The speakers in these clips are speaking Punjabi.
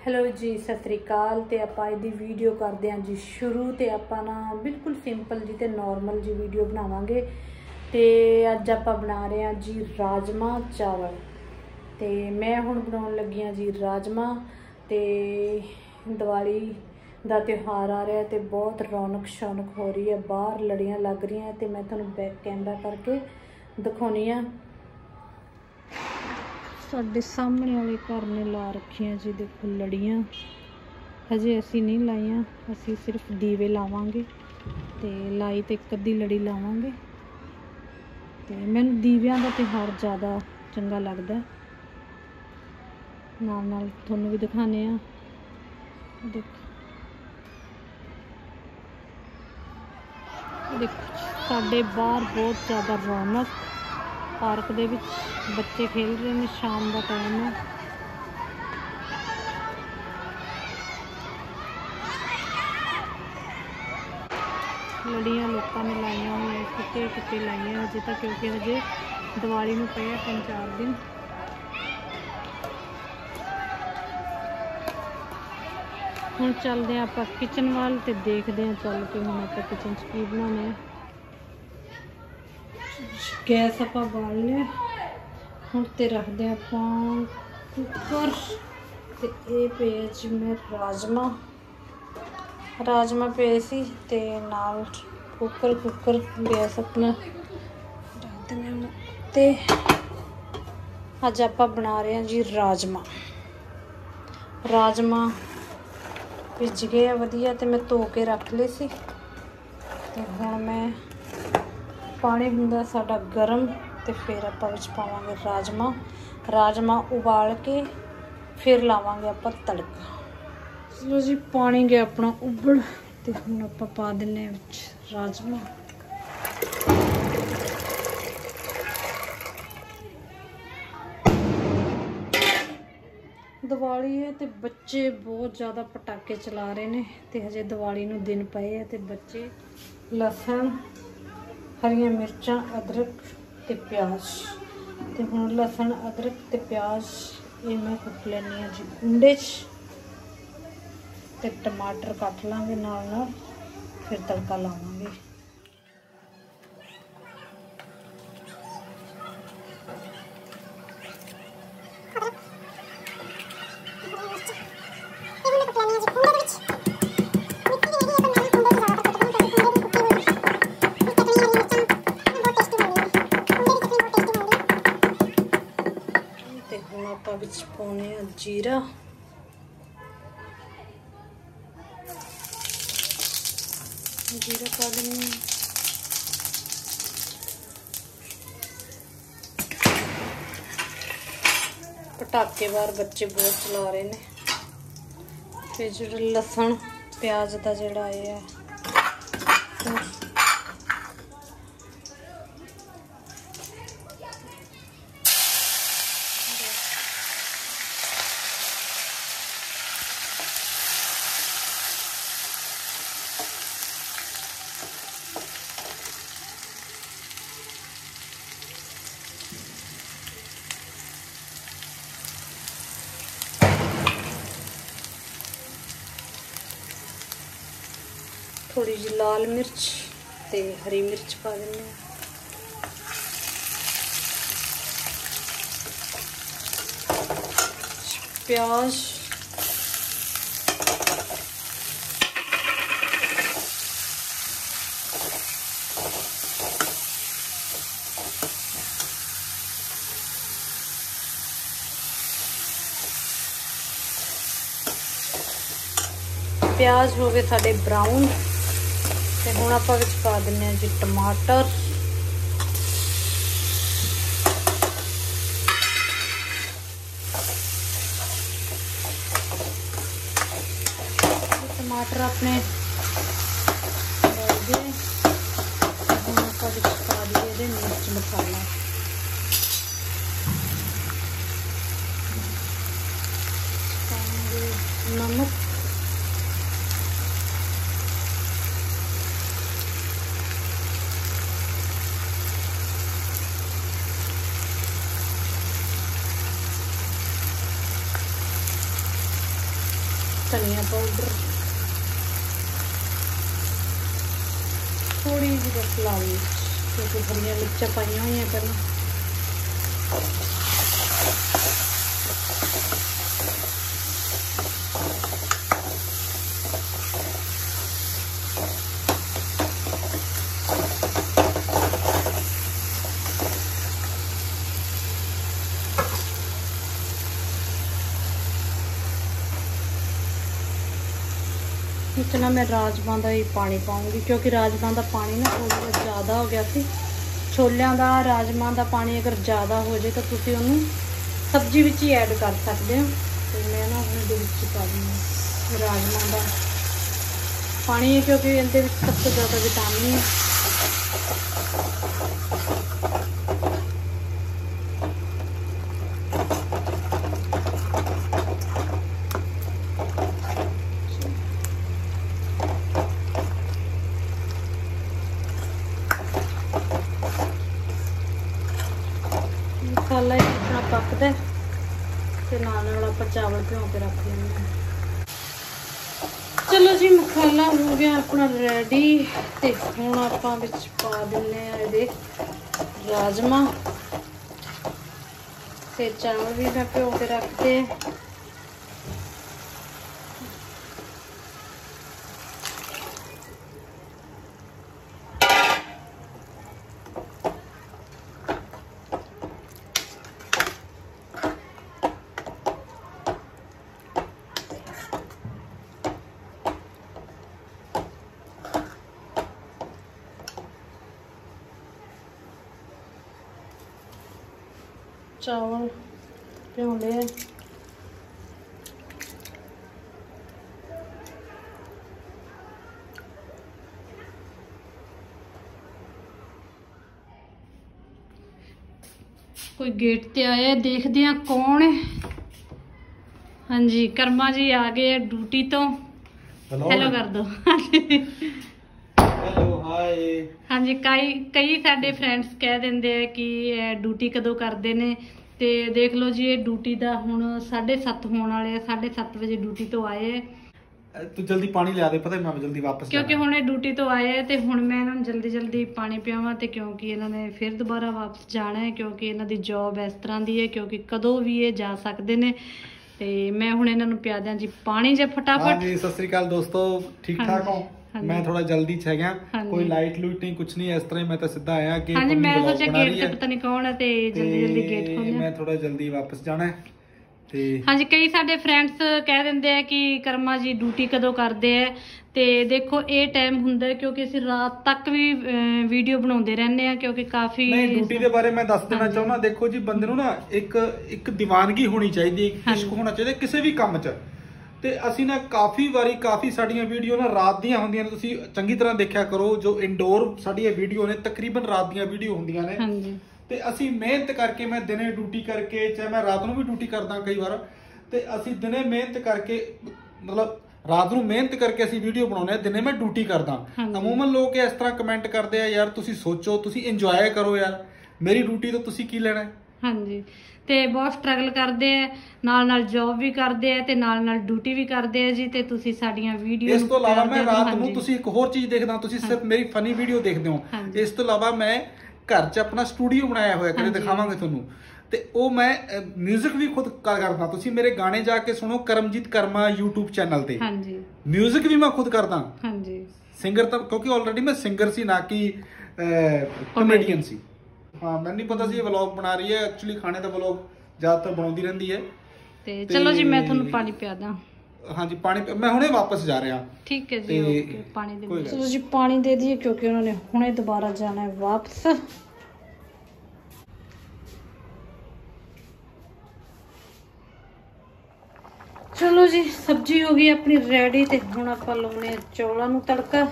ਹੈਲੋ ਜੀ ਸਤਿ ਸ੍ਰੀ ਅਕਾਲ ਤੇ ਆਪਾਂ ਇਹਦੀ ਵੀਡੀਓ ਕਰਦੇ ਹਾਂ ਜੀ ਸ਼ੁਰੂ ਤੇ ਆਪਾਂ ਨਾ ਬਿਲਕੁਲ ਸਿੰਪਲ ਜੀ ਤੇ ਨਾਰਮਲ ਜੀ ਵੀਡੀਓ ਬਣਾਵਾਂਗੇ। ਤੇ ਅੱਜ ਆਪਾਂ ਬਣਾ ਰਹੇ ਹਾਂ ਜੀ ਰਾਜਮਾ ਚਾਵਲ। ਤੇ ਮੈਂ ਹੁਣ ਬਣਾਉਣ ਲੱਗੀ ਹਾਂ ਜੀ ਰਾਜਮਾ ਤੇ ਦੀਵਾਲੀ ਦਾ ਤਿਉਹਾਰ ਆ ਰਿਹਾ ਤੇ ਬਹੁਤ ਰੌਣਕ ਸ਼ੌਨਕ ਹੋ ਰਹੀ ਹੈ, ਬਾਹਰ ਲੜੀਆਂ ਲੱਗ ਰਹੀਆਂ ਤੇ ਮੈਂ ਤੁਹਾਨੂੰ ਬੈਕ ਕੈਮਰਾ ਕਰਕੇ ਦਿਖਾਉਣੀ ਆ। ਸਾਡੇ ਸਾਹਮਣੇ ਵਾਲੇ ਘਰ ਨੇ ਲਾ ਰੱਖੀਆਂ ਜੀ, ਦੇਖੋ ਲੜੀਆਂ। ਹਜੇ ਅਸੀਂ ਨਹੀਂ ਲਾਈਆਂ, ਅਸੀਂ ਸਿਰਫ ਦੀਵੇ ਲਾਵਾਂਗੇ ਤੇ ਲਾਈ ਤੇ ਇੱਕ ਅੱਧੀ ਲੜੀ ਲਾਵਾਂਗੇ। ਤੇ ਮੈਨੂੰ ਦੀਵਿਆਂ ਦਾ ਤਿਉਹਾਰ ਜ਼ਿਆਦਾ ਚੰਗਾ ਲੱਗਦਾ। ਨਾਲ ਨਾਲ ਤੁਹਾਨੂੰ ਵੀ ਦਿਖਾਣੇ ਆ ਦੇਖੋ। ਦੇਖੋ, ਸਾਡੇ ਬਾਹਰ ਬਹੁਤ ਜ਼ਿਆਦਾ ਰੌਣਕ। ਪਾਰਕ ਦੇ ਵਿੱਚ ਬੱਚੇ ਖੇਲ ਰਹੇ ਨੇ, ਸ਼ਾਮ ਦਾ ਟਾਈਮ ਹੈ। ਲੜੀਆਂ ਲੋਕਾਂ ਨੇ ਲਾਈਆਂ ਹੋਈਆਂ ਕਿਤੇ ਕਿਤੇ ਲਾਈਆਂ ਅਜੇ ਤਾਂ ਕਿਉਂਕਿ ਹਜੇ ਦੀਵਾਲੀ ਨੂੰ ਪਿਆ ਤਿੰਨ ਚਾਰ ਦਿਨ। ਹੁਣ ਚੱਲਦੇ ਹਾਂ ਆਪਾਂ ਕਿਚਨ ਵੱਲ ਤੇ ਦੇਖਦੇ ਹਾਂ ਚੱਲ ਕੇ ਹੁਣ ਆਪਾਂ ਕਿਚਨ 'ਚ ਕੀ ਬਣਾਉਣਾ ਹੈ। ਗੈਸ ਆਪਾਂ ਬਾਲ ਲਿਆ ਹੁਣ ਤੇ ਰੱਖਦੇ ਹਾਂ ਆਪਾਂ ਕੁੱਕਰ। ਤੇ ਇਹ ਪਏ ਜੀ ਮੈਂ ਰਾਜਮਾ। ਰਾਜਮਾ ਪਏ ਸੀ ਤੇ ਨਾਲ ਕੁੱਕਰ ਕੁੱਕਰ, ਗੈਸ ਆਪਣਾ ਰੱਖ ਦਿੰਦੇ ਹਾਂ ਤੇ ਅੱਜ ਆਪਾਂ ਬਣਾ ਰਹੇ ਹਾਂ ਜੀ ਰਾਜਮਾ। ਰਾਜਮਾ ਭਿੱਜ ਗਏ ਆ ਵਧੀਆ ਤੇ ਮੈਂ ਧੋ ਕੇ ਰੱਖ ਲਏ ਸੀ। ਤੇ ਹੁਣ ਮੈਂ ਪਾਣੀ ਹੁੰਦਾ ਸਾਡਾ ਗਰਮ ਤੇ ਫਿਰ ਆਪਾਂ ਵਿੱਚ ਪਾਵਾਂਗੇ ਰਾਜਮਾ। ਰਾਜਮਾ ਉਬਾਲ ਕੇ ਫਿਰ ਲਾਵਾਂਗੇ ਆਪਾਂ ਤੜਕਾ। ਚਲੋ ਜੀ, ਪਾਣੀ ਗਿਆ ਆਪਣਾ ਉਬਲ ਤੇ ਹੁਣ ਆਪਾਂ ਪਾ ਦਿੰਨੇ ਆ ਵਿੱਚ ਰਾਜਮਾ। ਦੀਵਾਲੀ ਹੈ ਤੇ ਬੱਚੇ ਬਹੁਤ ਜ਼ਿਆਦਾ ਪਟਾਕੇ ਚਲਾ ਰਹੇ ਨੇ ਤੇ ਹਜੇ ਦੀਵਾਲੀ ਨੂੰ ਦਿਨ ਪਏ ਆ ਤੇ ਬੱਚੇ ਲਸਣ ਹਰੀਆਂ ਮਿਰਚਾਂ, ਅਦਰਕ ਤੇ ਪਿਆਜ਼। ਤੇ ਹੁਣ ਲਸਣ, ਅਦਰਕ ਤੇ ਪਿਆਜ਼, ਇਹ ਮੈਂ ਕੁੱਟ ਲੈਣੀ ਆ ਜੀ ਕੁੰਡੇ 'ਚ। ਤੇ ਟਮਾਟਰ ਕੱਟ ਲਾਂਗੇ ਨਾਲ ਨਾਲ ਫਿਰ ਤੜਕਾ ਲਾਵਾਂਗੇ। ਜੀਰਾ। ਜੀਰਾ ਪਾ ਦਿੰਦੇ ਪਟਾਕੇ ਬਾਹਰ ਬੱਚੇ ਬਹੁਤ ਚਲਾ ਰਹੇ ਨੇ। ਫਿਰ ਜਿਹੜਾ ਲਸਣ, ਪਿਆਜ਼ ਦਾ ਜਿਹੜਾ ਇਹ ਹੈ। ਥੋੜੀ ਜਿਹੀ ਲਾਲ ਮਿਰਚ ਤੇ ਹਰੀ ਮਿਰਚ ਪਾ ਦਿੰਦੇ ਹਾਂ। ਪਿਆਜ਼। ਪਿਆਜ਼ ਹੋ ਗਏ ਸਾਡੇ ਬ੍ਰਾਊਨ। ਤੇ ਹੁਣ ਆਪਾਂ ਵਿੱਚ ਪਾ ਦਿੰਨੇ ਆ ਜੀ ਟਮਾਟਰ। ਟਮਾਟਰ ਆਪਣੇ ਗਲ ਗਏ। ਹੁਣ ਆਪਾਂ ਵਿੱਚ ਪਾ ਦਈਏ ਇਹਦੇ ਮਿਰਚ ਮਸਾਲਾ। ਨਮਕ। ਧਨੀਆ ਪਾਊਡਰ। ਥੋੜੀ ਜਿਹੀ ਬਸ ਲਾਲ ਮਿਰਚ ਕਿਉਂਕਿ ਹਰੀਆਂ ਮਿਰਚਾਂ ਪਾਈਆਂ ਹੋਈਆਂ ਪਹਿਲਾਂ। ਇਤਨਾ ਮੈਂ ਰਾਜਮਾਂ ਦਾ ਹੀ ਪਾਣੀ ਪਾਉਂਗੀ, ਕਿਉਂਕਿ ਰਾਜਮਾਂ ਦਾ ਪਾਣੀ ਨਾ ਥੋੜਾ ਜਿਹਾ ਜ਼ਿਆਦਾ ਹੋ ਗਿਆ ਸੀ। ਛੋਲਿਆਂ ਦਾ ਰਾਜਮਾਂ ਦਾ ਪਾਣੀ ਅਗਰ ਜ਼ਿਆਦਾ ਹੋ ਜਾਏ ਤਾਂ ਤੁਸੀਂ ਉਹਨੂੰ ਸਬਜ਼ੀ ਵਿੱਚ ਹੀ ਐਡ ਕਰ ਸਕਦੇ ਹੋ। ਤੇ ਮੈਂ ਨਾ ਹੁਣ ਦੇ ਵਿੱਚ ਹੀ ਪਾ ਦਿੰਦੀ ਰਾਜਮਾਂ ਦਾ। ਪਾਣੀ ਕਿਉਂਕਿ ਇਹਦੇ ਵਿੱਚ ਸਭ ਤੋਂ ਜ਼ਿਆਦਾ ਵਿਟਾਮਿਨ ਹੈ ਮਸਾਲਾ ਹੀ ਆਪਣਾ ਪੱਕਦਾ ਹੈ ਤੇ ਨਾਲ ਨਾਲ ਆਪਾਂ ਚਾਵਲ ਭਿਓ ਕੇ ਰੱਖ ਲੈਂਦੇ ਹਾਂ। ਚਲੋ ਜੀ, ਮਸਾਲਾ ਹੋ ਗਿਆ ਆਪਣਾ ਰੈਡੀ ਤੇ ਹੁਣ ਆਪਾਂ ਵਿੱਚ ਪਾ ਦਿੰਨੇ ਆ ਇਹਦੇ ਰਾਜਮਾ ਤੇ ਚਾਵਲ ਵੀ ਮੈਂ ਭਿਓ ਕੇ ਰੱਖਦੇ ਚਾਵਲ ਭਿਓ ਲਏ ਕੋਈ ਗੇਟ ਤੇ ਆਇਆ ਦੇਖਦੇ ਆ ਕੌਣ ਹੈ। ਹਾਂਜੀ ਕਰਮਾ ਜੀ ਆ ਗਏ ਡਿਊਟੀ ਤੋਂ। ਹੈਲੋ ਕਰ ਦੋ। ਹਾਈ ਹਾਂਜੀ ਕਈ ਕਈ ਸਾਡੇ ਫਰੈਂਡਸ ਕਹਿ ਦਿੰਦੇ ਆ ਕਿ ਡਿਊਟੀ ਕਦੋਂ ਕਰਦੇ ਨੇ। ਤੇ ਦੇਖ ਲਓ ਜੀ ਇਹ ਡਿਊਟੀ ਦਾ ਹੁਣ 7:30 ਹੋਣ ਵਾਲੇ ਆ 7:30 ਵਜੇ ਡਿਊਟੀ ਤੋਂ ਆਏ ਤੂੰ ਜਲਦੀ ਪਾਣੀ ਲਿਆ ਦੇ ਪਤਾ ਮੈਂ ਜਲਦੀ ਵਾਪਸ ਕਿਉਂਕਿ। ਹੁਣ ਇਹ ਡਿਊਟੀ ਤੋਂ ਆਏ ਆ ਤੇ ਹੁਣ ਮੈਂ ਇਹਨਾਂ ਨੂੰ ਜਲਦੀ ਜਲਦੀ ਪਾਣੀ ਪਿਆਵਾਂ ਤੇ ਕਿਉਂਕਿ ਇਹਨਾਂ ਨੇ ਫਿਰ ਦੁਬਾਰਾ ਵਾਪਸ ਜਾਣਾ ਹੈ ਕਿਉਂਕਿ ਇਹਨਾਂ ਦੀ ਜੌਬ ਇਸ ਤਰ੍ਹਾਂ ਦੀ ਹੈ ਕਿਉਂਕਿ ਕਦੋਂ ਵੀ ਇਹ ਜਾ ਸਕਦੇ ਨੇ। ਤੇ ਮੈਂ ਹੁਣ ਇਹਨਾਂ ਨੂੰ ਪਿਆ ਦਿਆਂ ਜੀ ਪਾਣੀ ਜੇ ਫਟਾਫਟ। ਹਾਂਜੀ ਸਤਿ ਸ੍ਰੀ ਅਕਾਲ ਦੋਸਤੋ ਠੀਕ ਠਾਕ ਹੋ। ਮੈਂ ਥੋੜਾ ਜਲਦੀ ਚ ਹੈਗਾ। ਕੋਈ ਲਾਈਟ ਲੂਟ ਨਹੀਂ ਕੁਝ ਨਹੀਂ ਇਸ ਤਰ੍ਹਾਂ ਹੀ ਮੈਂ ਤਾਂ ਸਿੱਧਾ ਆਇਆ ਕਿ ਹਾਂਜੀ ਮੈਂ ਸੋਚਿਆ ਗੇਟ ਤੇ ਪਤਾ ਨਹੀਂ ਕੌਣ ਹੈ ਤੇ ਜਲਦੀ ਜਲਦੀ ਗੇਟ ਤੇ ਖੋਲਿਆ ਮੈਂ ਥੋੜਾ ਜਲਦੀ ਵਾਪਸ ਜਾਣਾ ਹੈ ਤੇ ਹਾਂਜੀ ਕਈ ਸਾਡੇ ਫਰੈਂਡਸ ਕਹਿ ਦਿੰਦੇ ਆ ਕਿ ਕਰਮਾ ਜੀ ਡਿਊਟੀ ਕਦੋਂ ਕਰਦੇ ਆ ਤੇ ਦੇਖੋ ਇਹ ਟਾਈਮ ਹੁੰਦਾ ਕਿਉਂਕਿ ਅਸੀਂ ਰਾਤ ਤੱਕ ਵੀ ਵੀਡੀਓ ਬਣਾਉਂਦੇ ਰਹਿੰਦੇ ਆ ਕਿਉਂਕਿ ਕਾਫੀ ਨਹੀਂ ਡਿਊਟੀ ਦੇ ਬਾਰੇ ਮੈਂ ਦੱਸ ਦੇਣਾ ਚਾਹੁੰਦਾ। ਦੇਖੋ ਜੀ ਬੰਦੇ ਨੂੰ ਨਾ ਇੱਕ ਇੱਕ ਦੀਵਾਨਗੀ ਹੋਣੀ ਚਾਹੀਦੀ ਹੈ ਇੱਕ। ਇਸ਼ਕ ਹੋਣਾ ਚਾਹੀਦਾ ਕਿਸੇ ਵੀ ਕੰਮ 'ਚ। ਤੇ ਅਸੀਂ ਨਾ ਕਾਫੀ ਵਾਰੀ ਕਾਫੀ ਸਾਡੀਆਂ ਵੀਡੀਓ ਨਾ ਰਾਤ ਦੀਆਂ ਹੁੰਦੀਆਂ ਨੇ ਤੁਸੀਂ ਚੰਗੀ ਤਰ੍ਹਾਂ ਦੇਖਿਆ ਕਰੋ ਜੋ ਇਨਡੋਰ ਸਾਡੀਆਂ ਵੀਡੀਓ ਨੇ ਤਕਰੀਬਨ ਰਾਤ ਦੀਆਂ ਵੀਡੀਓ ਹੁੰਦੀਆਂ ਨੇ। ਹਾਂਜੀ। ਤੇ ਅਸੀਂ ਮਿਹਨਤ ਕਰਕੇ ਮੈਂ ਦਿਨੇ ਡਿਊਟੀ ਕਰਕੇ ਚਾਹੇ ਮੈਂ ਰਾਤ ਨੂੰ ਵੀ ਡਿਊਟੀ ਕਰਦਾ ਕਈ ਵਾਰ ਤੇ ਅਸੀਂ ਦਿਨੇ ਮਿਹਨਤ ਕਰਕੇ ਮਤਲਬ ਰਾਤ ਨੂੰ ਮਿਹਨਤ ਕਰਕੇ ਅਸੀਂ ਵੀਡੀਓ ਬਣਾਉਂਦੇ ਆ ਦਿਨੇ ਮੈਂ ਡਿਊਟੀ ਕਰਦਾ। ਅਮੂਮਨ ਲੋਕ ਇਸ ਤਰ੍ਹਾਂ ਕਮੈਂਟ ਕਰਦੇ ਆ ਯਾਰ ਤੁਸੀਂ ਸੋਚੋ ਤੁਸੀਂ ਇੰਜੋਏ ਕਰੋ ਯਾਰ। ਮੇਰੀ ਡਿਊਟੀ ਤੋਂ ਤੁਸੀਂ ਕੀ ਲੈਣਾ? ਹਾਂਜੀ। ਤੇ ਬਹੁਤ ਸਟਰਗਲ ਕਰਦੇ ਆ ਨਾਲ ਨਾਲ ਜੌਬ ਵੀ ਕਰਦੇ ਆ ਤੇ ਨਾਲ ਨਾਲ ਡਿਊਟੀ ਵੀ ਕਰਦੇ ਆ ਜੀ ਤੇ ਤੁਸੀਂ ਸਾਡੀਆਂ ਵੀਡੀਓ ਇਸ ਤੋਂ ਇਲਾਵਾ ਮੈਂ ਰਾਤ ਨੂੰ ਤੁਸੀਂ ਇੱਕ ਹੋਰ ਚੀਜ਼ ਦੇਖਦਾ ਤੁਸੀਂ ਸਿਰਫ ਮੇਰੀ ਫਨੀ ਵੀਡੀਓ ਦੇਖਦੇ ਹੋ ਹਾਂਜੀ। ਇਸ ਤੋਂ ਇਲਾਵਾ ਮੈਂ ਘਰ 'ਚ ਆਪਣਾ ਸਟੂਡੀਓ ਬਣਾਇਆ ਹੋਇਆ ਕਦੇ ਹਾਂਜੀ। ਦਿਖਾਵਾਂਗੇ ਤੁਹਾਨੂੰ ਤੇ ਉਹ ਮੈਂ 뮤직 ਵੀ ਖੁਦ ਕ- ਕਰਦਾ ਤੁਸੀਂ ਮੇਰੇ ਗਾਣੇ ਜਾ ਕੇ ਸੁਣੋ ਕਰਮਜੀਤ ਕਰਮਾ YouTube ਚੈਨਲ ਤੇ ਹਾਂਜੀ 뮤직 ਵੀ ਮੈਂ ਖੁਦ ਕਰਦਾ ਹਾਂਜੀ ਸਿੰਗਰ ਤਾਂ ਕਿਉਂਕਿ ਆਲਰੇਡੀ ਮੈਂ ਸਿੰਗਰ ਸੀ ਨਾ ਕਿ ਕਮੇਡੀਅਨ ਸੀ ਹਾਂ ਮੈਨੂੰ ਨਹੀਂ ਪਤਾ ਸੀ ਇਹ ਵਲੌਗ ਬਣਾ ਰਹੀ ਹੈ। ਐਕਚੁਅਲੀ ਖਾਣੇ ਦਾ ਵਲੌਗ ਜ਼ਿਆਦਾਤਰ ਬਣਾਉਂਦੀ ਰਹਿੰਦੀ ਹੈ। ਤੇ ਚਲੋ ਜੀ ਮੈਂ ਤੁਹਾਨੂੰ ਪਾਣੀ ਪਿਆ ਦਾਂ ਹਾਂਜੀ ਪਾਣੀ ਪੀ- ਮੈਂ ਹੁਣੇ ਵਾਪਸ ਜਾ ਰਿਹਾ। ਠੀਕ ਹੈ ਜੀ ਤੇ ਓਕੇ ਪਾਣੀ ਦੇ ਕੋਈ ਗੱਲ ਚਲੋ ਜੀ ਪਾਣੀ ਦੇ ਦਈਏ ਕਿਉਂਕਿ ਉਹਨਾਂ ਨੇ ਹੁਣੇ ਦੁਬਾਰਾ ਜਾਣਾ ਹੈ ਵਾਪਸ। ਚਲੋ ਜੀ ਸਬਜ਼ੀ ਹੋ ਗਈ ਆਪਣੀ ਰੈਡੀ ਤੇ ਹੁਣ ਆਪਾਂ ਲਾਉਣੇ ਆ ਚੌਲਾਂ ਨੂੰ ਤੜਕਾ।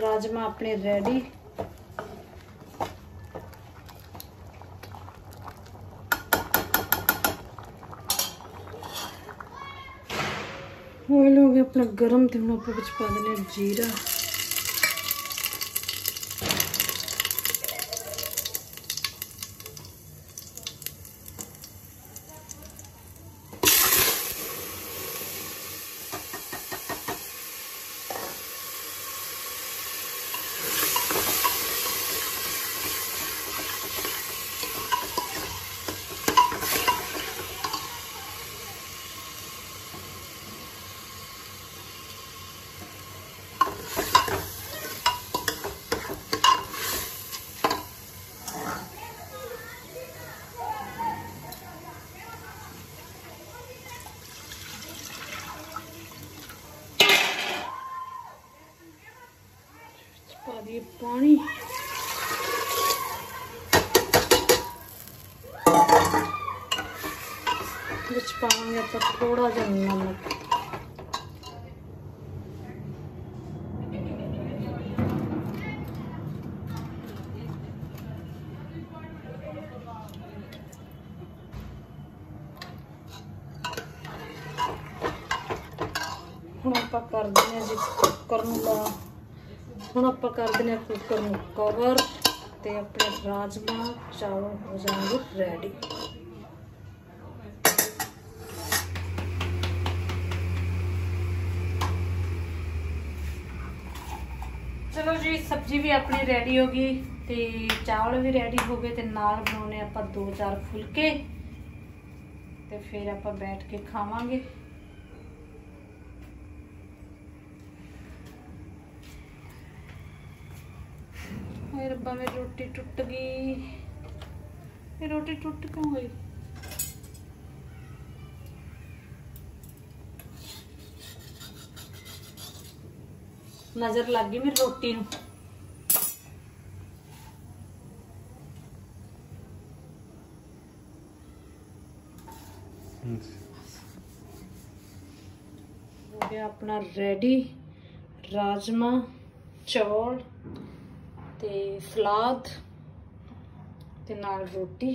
ਰਾਜਮਾ ਆਪਣੇ ਰੈਡੀ ਆਇਲ ਹੋ ਗਿਆ ਆਪਣਾ ਗਰਮ ਤੇ ਹੁਣ ਆਪਾਂ ਵਿੱਚ ਪਾ ਦਿੰਦੇ ਹਾਂ ਜੀਰਾ ਪਾ ਦਈਏ ਪਾਣੀ। ਵਿੱਚ ਪਾਵਾਂਗੇ ਆਪਾਂ ਥੋੜਾ ਜਿਹਾ ਨਮਕ। ਹੁਣ ਆਪਾਂ ਕਰ ਦਿੰਦੇ ਹਾਂ ਜੀ ਕੁੱਕਰ ਨੂੰ ਲਾ ਹੁਣ ਆਪਾਂ ਕਰ ਦਿੰਦੇ ਹਾਂ ਕੁੱਕਰ ਨੂੰ ਕਵਰ ਤੇ ਆਪਣੇ ਰਾਜਮਾ, ਚਾਵਲ ਹੋ ਜਾਣਗੇ ਰੈਡੀ ਚਲੋ ਜੀ, ਸਬਜ਼ੀ ਵੀ ਆਪਣੀ ਰੈਡੀ ਹੋ ਗਈ ਤੇ ਚਾਵਲ ਵੀ ਰੈਡੀ ਹੋ ਗਏ ਤੇ ਨਾਲ ਬਣਾਉਣੇ ਆਪਾਂ ਦੋ ਚਾਰ ਫੁਲਕੇ ਤੇ ਫਿਰ ਆਪਾਂ ਬੈਠ ਕੇ ਖਾਵਾਂਗੇ। ਹਾਏ ਰੱਬਾ ਮੇਰੀ ਰੋਟੀ ਟੁੱਟ ਗਈ। ਇਹ ਰੋਟੀ ਟੁੱਟ ਕਿਉਂ ਗਈ? ਨਜ਼ਰ ਲੱਗ ਗਈ ਮੇਰੀ ਰੋਟੀ ਨੂੰ। ਹੋ ਗਿਆ ਆਪਣਾ ਰੈਡੀ। ਰਾਜਮਾ ਚੌਲ। ਤੇ ਸਲਾਦ ਤੇ ਨਾਲ ਰੋਟੀ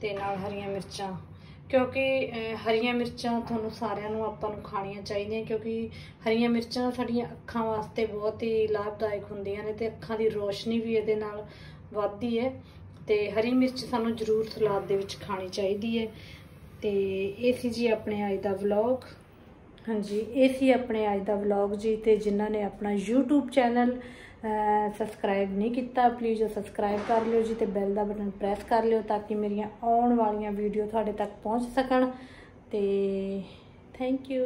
ਤੇ ਨਾਲ ਹਰੀਆਂ ਮਿਰਚਾਂ। ਕਿਉਂਕਿ ਹਰੀਆਂ ਮਿਰਚਾਂ ਤੁਹਾਨੂੰ ਸਾਰਿਆਂ ਨੂੰ ਆਪਾਂ ਨੂੰ ਖਾਣੀਆਂ ਚਾਹੀਦੀਆਂ ਕਿਉਂਕਿ ਹਰੀਆਂ ਮਿਰਚਾਂ ਸਾਡੀਆਂ ਅੱਖਾਂ ਵਾਸਤੇ ਬਹੁਤ ਹੀ ਲਾਭਦਾਇਕ ਹੁੰਦੀਆਂ ਨੇ ਤੇ ਅੱਖਾਂ ਦੀ ਰੋਸ਼ਨੀ ਵੀ ਇਹਦੇ ਨਾਲ ਵੱਧਦੀ ਹੈ ਤੇ ਹਰੀ ਮਿਰਚ ਸਾਨੂੰ ਜ਼ਰੂਰ ਸਲਾਦ ਦੇ ਵਿੱਚ ਖਾਣੀ ਚਾਹੀਦੀ ਹੈ। ਤੇ ਇਹ ਸੀ ਜੀ ਆਪਣੇ ਅੱਜ ਦਾ ਵਲੌਗ। ਹਾਂਜੀ, ਇਹ ਸੀ ਆਪਣੇ ਅੱਜ ਦਾ ਵਲੌਗ ਜੀ ਤੇ ਜਿਨ੍ਹਾਂ ਨੇ ਆਪਣਾ YouTube ਚੈਨਲ ਸਬਸਕ੍ਰਾਈਬ ਨਹੀਂ ਕੀਤਾ ਪਲੀਜ਼ ਸਬਸਕ੍ਰਾਈਬ ਕਰ ਲਿਓ ਜੀ ਤੇ ਬੈਲ ਦਾ ਬਟਨ ਪ੍ਰੈਸ ਕਰ ਲਿਓ ਤਾਂ ਕਿ ਮੇਰੀਆਂ ਆਉਣ ਵਾਲੀਆਂ ਵੀਡੀਓ ਤੁਹਾਡੇ ਤੱਕ ਪਹੁੰਚ ਸਕਣ। ਤੇ ਥੈਂਕ ਯੂ